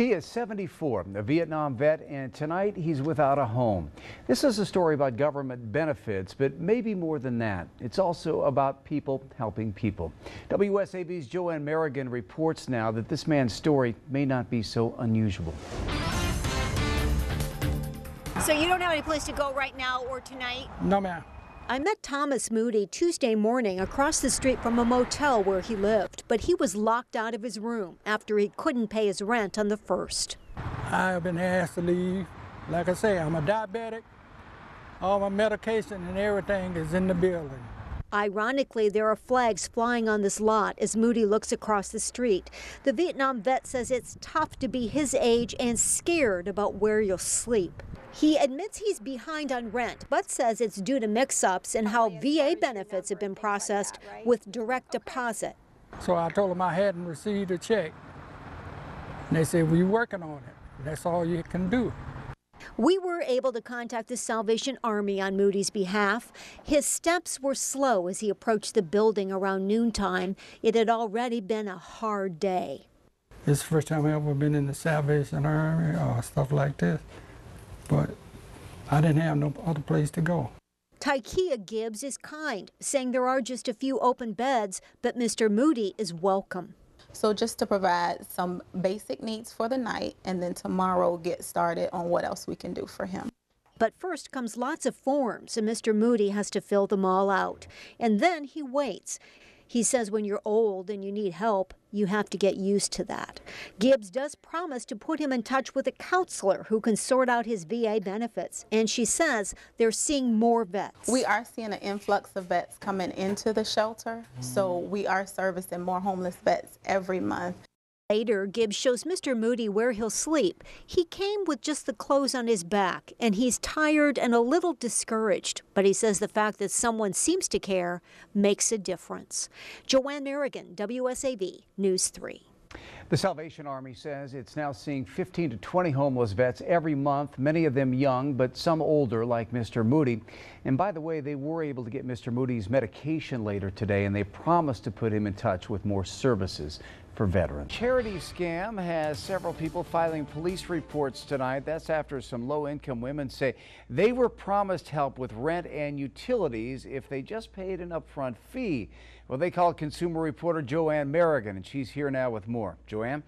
He is 74, a Vietnam vet, and tonight he's without a home. This is a story about government benefits, but maybe more than that. It's also about people helping people. WSAV's JoAnn Merrigan reports now that this man's story may not be so unusual. So you don't have any place to go right now or tonight? No, ma'am. I met Thomas Moody Tuesday morning across the street from a motel where he lived, but he was locked out of his room after he couldn't pay his rent on the first. I have been asked to leave. Like I say, I'm a diabetic. All my medication and everything is in the building. Ironically, there are flags flying on this lot as Moody looks across the street. The Vietnam vet says it's tough to be his age and scared about where you'll sleep. He admits he's behind on rent, but says it's due to mix ups in how VA benefits have been processed with direct deposit. So I told them I hadn't received a check. And they said, We're working on it. That's all you can do. We were able to contact the Salvation Army on Moody's behalf. His steps were slow as he approached the building around noontime. It had already been a hard day. This is the first time I've ever been in the Salvation Army or stuff like this but I didn't have no other place to go. Tykeia Gibbs is kind, saying there are just a few open beds, but Mr. Moody is welcome. So just to provide some basic needs for the night and then tomorrow get started on what else we can do for him. But first comes lots of forms and Mr. Moody has to fill them all out. And then he waits. He says when you're old and you need help, you have to get used to that. Gibbs does promise to put him in touch with a counselor who can sort out his VA benefits. And she says they're seeing more vets. We are seeing an influx of vets coming into the shelter. So we are servicing more homeless vets every month. Later, Gibbs shows Mr. Moody where he'll sleep. He came with just the clothes on his back, and he's tired and a little discouraged. But he says the fact that someone seems to care makes a difference. JoAnn Merrigan, WSAV News 3. The Salvation Army says it's now seeing 15 to 20 homeless vets every month, many of them young, but some older, like Mr. Moody. And by the way, they were able to get Mr. Moody's medication later today, and they promised to put him in touch with more services for veterans. Charity scam has several people filing police reports tonight. That's after some low-income women say they were promised help with rent and utilities if they just paid an upfront fee. Well, they called consumer reporter JoAnn Merrigan, and she's here now with more. JoAnn?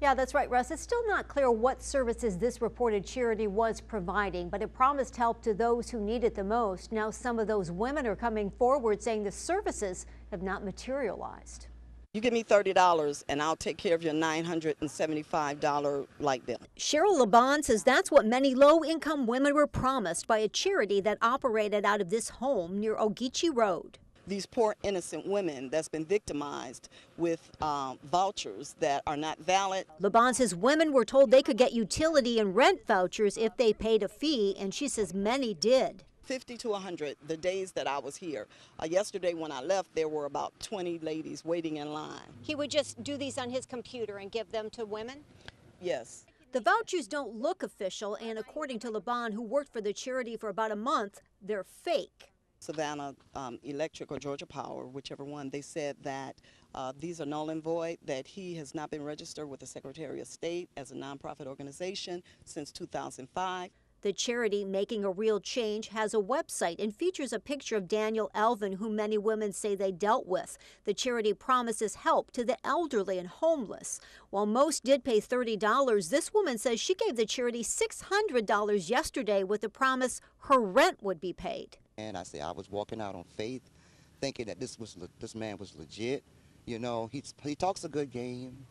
Yeah, that's right, Russ. It's still not clear what services this reported charity was providing, but it promised help to those who need it the most. Now, some of those women are coming forward saying the services have not materialized. You give me $30 and I'll take care of your $975 light bill. Cheryl Laban says that's what many low income women were promised by a charity that operated out of this home near Ogeechee Road. These poor innocent women that's been victimized with um, vouchers that are not valid. Laban says women were told they could get utility and rent vouchers if they paid a fee, and she says many did. 50 to 100 the days that I was here. Uh, yesterday when I left, there were about 20 ladies waiting in line. He would just do these on his computer and give them to women? Yes. The vouchers don't look official, and according to Laban, who worked for the charity for about a month, they're fake. Savannah um, Electric or Georgia Power, whichever one, they said that uh, these are null and void, that he has not been registered with the Secretary of State as a nonprofit organization since 2005. The charity Making a Real Change has a website and features a picture of Daniel Alvin, who many women say they dealt with. The charity promises help to the elderly and homeless. While most did pay $30, this woman says she gave the charity $600 yesterday with the promise her rent would be paid. And I say I was walking out on faith, thinking that this was this man was legit. You know, he he talks a good game.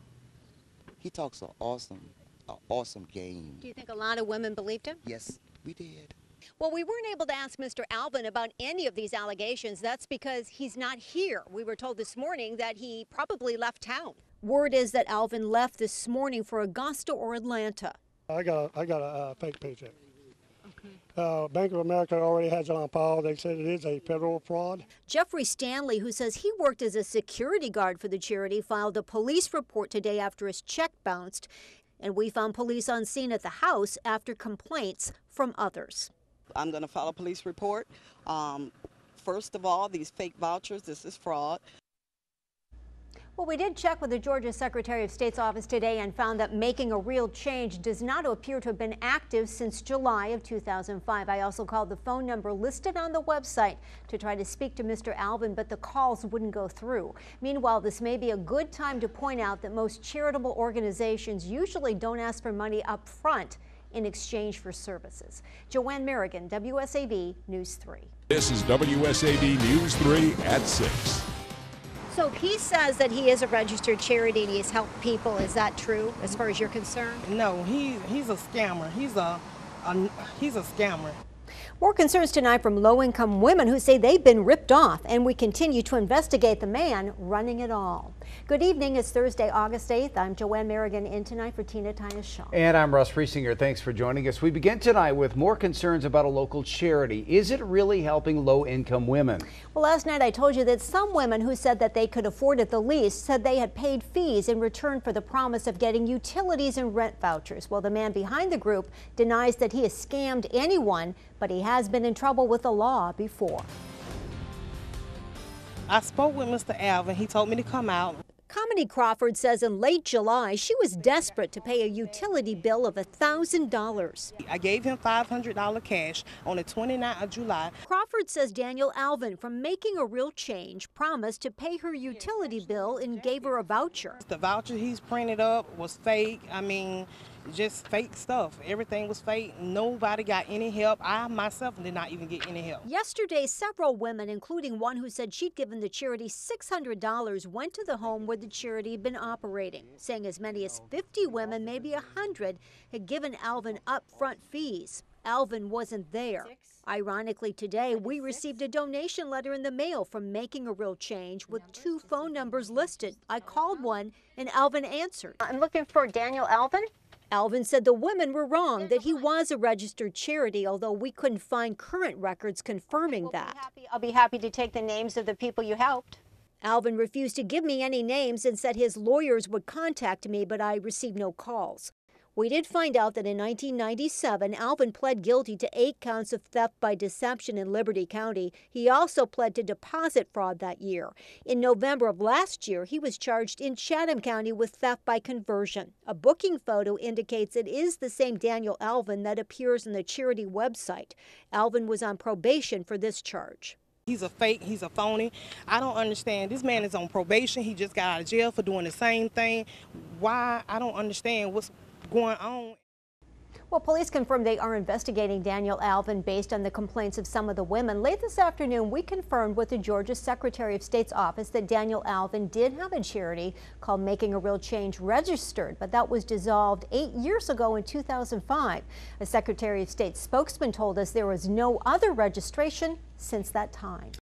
He talks an awesome an awesome game. Do you think a lot of women believed him? Yes, we did. Well, we weren't able to ask Mr. Alvin about any of these allegations. That's because he's not here. We were told this morning that he probably left town. Word is that Alvin left this morning for Augusta or Atlanta. I got a, I got a uh, fake paycheck. Uh, Bank of America already has it on file. They said it is a federal fraud. Jeffrey Stanley, who says he worked as a security guard for the charity, filed a police report today after his check bounced and we found police on scene at the house after complaints from others. I'm going to file a police report. Um, first of all, these fake vouchers, this is fraud. Well, we did check with the Georgia Secretary of State's office today and found that making a real change does not appear to have been active since July of 2005. I also called the phone number listed on the website to try to speak to Mr. Alvin, but the calls wouldn't go through. Meanwhile, this may be a good time to point out that most charitable organizations usually don't ask for money up front in exchange for services. JoAnn Merrigan, WSAV News 3. This is WSAV News 3 at 6. So he says that he is a registered charity and he's helped people. Is that true as far as you're concerned? No, he he's a scammer. He's a, a he's a scammer. More concerns tonight from low income women who say they've been ripped off, and we continue to investigate the man running it all. Good evening. It's Thursday, August 8th. I'm JoAnn Merrigan in tonight for Tina Titus Shaw. And I'm Russ Friesinger. Thanks for joining us. We begin tonight with more concerns about a local charity. Is it really helping low income women? Well, last night I told you that some women who said that they could afford it the least said they had paid fees in return for the promise of getting utilities and rent vouchers. Well, the man behind the group denies that he has scammed anyone, but he has been in trouble with the law before. I spoke with Mr. Alvin. He told me to come out. Comedy Crawford says in late July she was desperate to pay a utility bill of $1,000. I gave him $500 cash on the 29th of July. Crawford says Daniel Alvin, from making a real change, promised to pay her utility bill and gave her a voucher. The voucher he's printed up was fake. I mean, just fake stuff. Everything was fake. Nobody got any help. I myself did not even get any help. Yesterday, several women, including one who said she'd given the charity $600, went to the home where the charity had been operating, saying as many as 50 women, maybe 100, had given Alvin upfront fees. Alvin wasn't there. Ironically, today we received a donation letter in the mail from Making a Real Change with two phone numbers listed. I called one and Alvin answered. I'm looking for Daniel Alvin. Alvin said the women were wrong, that he was a registered charity, although we couldn't find current records confirming that. I'll be happy to take the names of the people you helped. Alvin refused to give me any names and said his lawyers would contact me, but I received no calls. We did find out that in 1997, Alvin pled guilty to eight counts of theft by deception in Liberty County. He also pled to deposit fraud that year. In November of last year, he was charged in Chatham County with theft by conversion. A booking photo indicates it is the same Daniel Alvin that appears on the charity website. Alvin was on probation for this charge. He's a fake, he's a phony. I don't understand. This man is on probation. He just got out of jail for doing the same thing. Why? I don't understand what's going on. Well, police confirmed they are investigating Daniel Alvin based on the complaints of some of the women. Late this afternoon, we confirmed with the Georgia Secretary of State's office that Daniel Alvin did have a charity called Making a Real Change registered, but that was dissolved eight years ago in 2005. A Secretary of State spokesman told us there was no other registration since that time.